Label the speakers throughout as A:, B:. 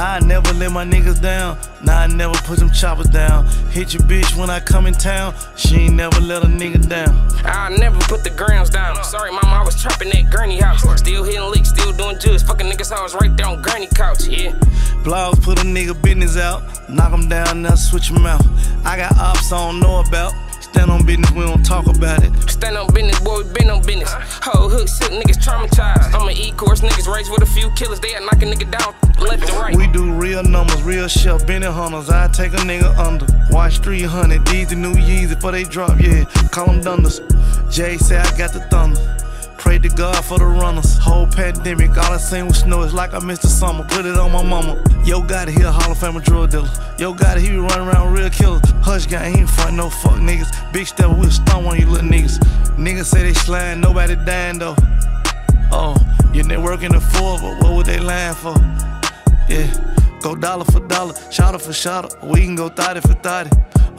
A: I never let my niggas down. Nah, I never put them choppers down. Hit your bitch when I come in town. She ain't never let a nigga down.
B: I never put the grams down. Sorry, mama, I was trapping that gurney house. Still hitting leaks, still doing juice. Fucking niggas house right there on gurney couch, yeah.
A: Blogs put a nigga business out. Knock him down, now switch him out. I got ops I don't know about. Stand on business, we don't talk about it.
B: Stand on business, Hook sick, niggas traumatized. I'm an E-course, niggas raised with a few killers. They a knock a nigga down left and right.
A: We do real numbers, real chef, Benny Hunters. I take a nigga under. Watch 300, these the new Yeezy before they drop, yeah. Call them Dunders. Jay say I got the thunder. Pray to God for the runners. Whole pandemic, all I seen was snow. It's like I missed the summer. Put it on my mama. Yo Gotti, he a Hall of Fame drug dealer. Yo Gotti, he be running around real killers. Hush gang, he ain't front no fuck niggas. Big step, we'll stun on you little niggas. Niggas say they slime, nobody dying though. Oh, your network in the four, but what would they lying for? Yeah, go dollar for dollar, shotter for shotter. We can go thotty for thotty.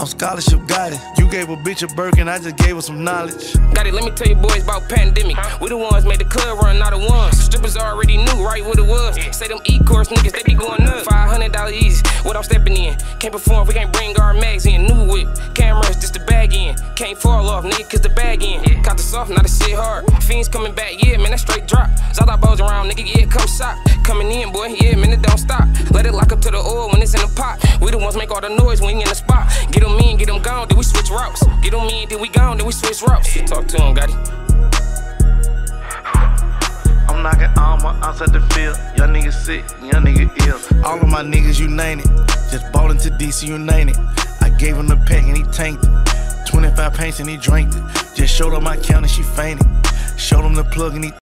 A: I'm scholarship got it. You gave a bitch a Birkin, I just gave her some knowledge.
B: Got it, let me tell you boys about pandemic. We the ones made the club run, not the ones. Strippers already knew right what it was. Say them E-course niggas, they be going nuts. $500 easy, what I'm stepping in. Can't perform, we can't bring our mags in. New whip, cameras, just the bag in. Can't fall off, nigga, cause the bag in. Caught the soft, now the shit hard. Fiends coming back, yeah, man, that straight drop. Zala balls around, nigga, yeah, come shot. Coming in, boy, yeah, man, it don't stop. Let it lock up to the oil when it's in the pot. We the ones make all the noise when we in the spot. Routes. Get them in, then we gone, then we switch routes. Talk to him, Gotti.
A: I'm knocking armor outside the field. Y'all niggas sick, y'all nigga ill. All of my niggas, it. Just ballin' to DC, it. I gave him the pack and he tanked it. 25 paints and he drank it. Just showed her my count and she fainted. Showed him the plug and he